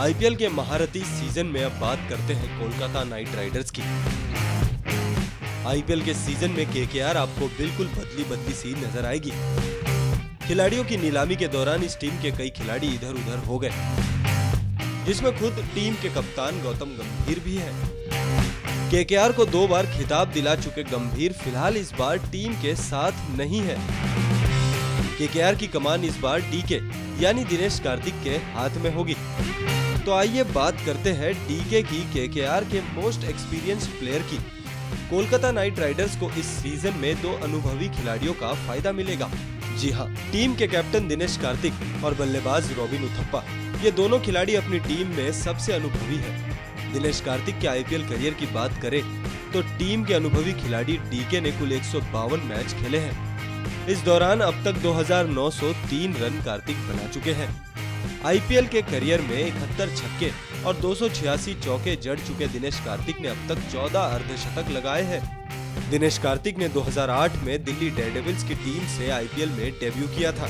IPL के महारथी season में अब बात करते हैं कोलकाता नाइट राइडर्स की। आईपीएल के सीज़न में केकेआर आपको बिल्कुल बदली बदली सी नज़र आएगी। खिलाड़ियों की नीलामी के दौरान इस टीम के कई खिलाड़ी इधर उधर हो गए, जिसमें खुद टीम के कप्तान गौतम गंभीर भी है। केकेआर को दो बार खिताब दिला चुके गंभीर, फ़िलहाल इस बार टीम के साथ नहीं है। केकेआर की कमान इस बार डीके यानी दिनेश कार्तिक के हाथ में होगी। तो आइए बात करते हैं डीके की केकेआर के मोस्ट एक्सपीरियंस प्लेयर की। कोलकाता नाइट राइडर्स को इस सीज़न में दो अनुभवी खिलाड़ियों का फ़ायदा मिलेगा। जी हाँ टीम के कैप्टन दिनेश कार्तिक और बल्लेबाज रॉबिन उथप्पा, ये दोनों खिलाड़ी अपनी टीम में सबसे अनुभवी हैं। दिनेश कार्तिक के आईपीएल करियर की बात करें तो टीम के अनुभवी खिलाड़ी डीके ने कुल एक मैच खेले हैं। इस दौरान अब तक 2,903 रन कार्तिक बना चुके हैं। आईपीएल के करियर में इकहत्तर छक्के और दो सौ छियासी चौके जड़ चुके दिनेश कार्तिक ने अब तक 14 अर्धशतक लगाए हैं। दिनेश कार्तिक ने 2008 में दिल्ली डेयरडेविल्स की टीम से आईपीएल में डेब्यू किया था।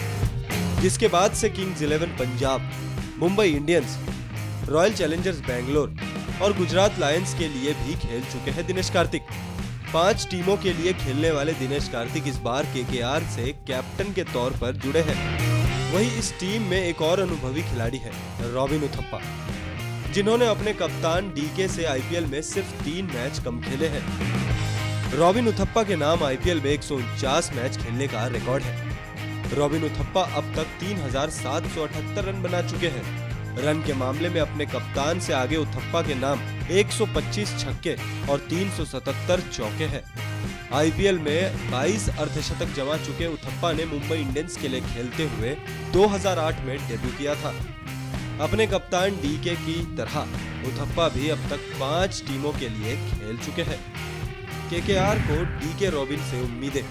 जिसके बाद से Kings Eleven Punjab Mumbai Indians Royal Challengers Bangalore और गुजरात लायंस के लिए भी खेल चुके हैं दिनेश कार्तिक। पाँच टीमों के लिए खेलने वाले दिनेश कार्तिक इस बार केकेआर से कैप्टन के तौर पर जुड़े हैं। वही इस टीम में एक और अनुभवी खिलाड़ी है, रॉबिन उथप्पा, जिन्होंने अपने कप्तान डीके से आईपीएल में सिर्फ़ तीन मैच कम खेले हैं। रॉबिन उथप्पा के नाम आईपीएल में एक मैच खेलने का रिकॉर्ड है। रॉबिन उथप्पा अब तक तीन हज़ार सात सौ अठहत्तर रन बना चुके हैं। रन के मामले में अपने कप्तान से आगे उथप्पा के नाम 125 छक्के और 377 चौके हैं। आईपीएल में 22 अर्धशतक जमा चुके उथप्पा ने मुंबई इंडियंस के लिए खेलते हुए 2008 में डेब्यू किया था। अपने कप्तान डीके की तरह उथप्पा भी अब तक पाँच टीमों के लिए खेल चुके हैं। केकेआर को डीके रॉबिन से उम्मीदें।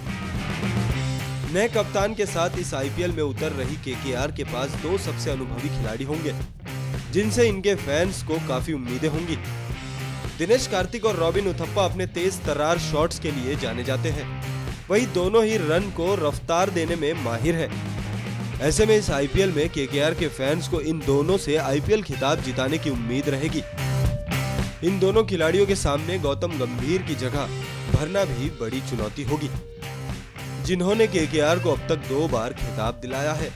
नए कप्तान के साथ इस आईपीएल में उतर रही केकेआर के पास दो सबसे अनुभवी खिलाड़ी होंगे, जिनसे इनके फैंस को काफ़ी उम्मीदें होंगी। दिनेश कार्तिक और रॉबिन उथप्पा अपने तेज तरार शॉट्स के लिए जाने जाते हैं। वही दोनों ही रन को रफ्तार देने में माहिर है। ऐसे में इस आईपीएल में केकेआर के फैंस को इन दोनों से आईपीएल खिताब जिताने की उम्मीद रहेगी। इन दोनों खिलाड़ियों के सामने गौतम गंभीर की जगह, भरना भी बड़ी चुनौती होगी। जिन्होंने केकेआर को अब तक दो बार खिताब दिलाया है।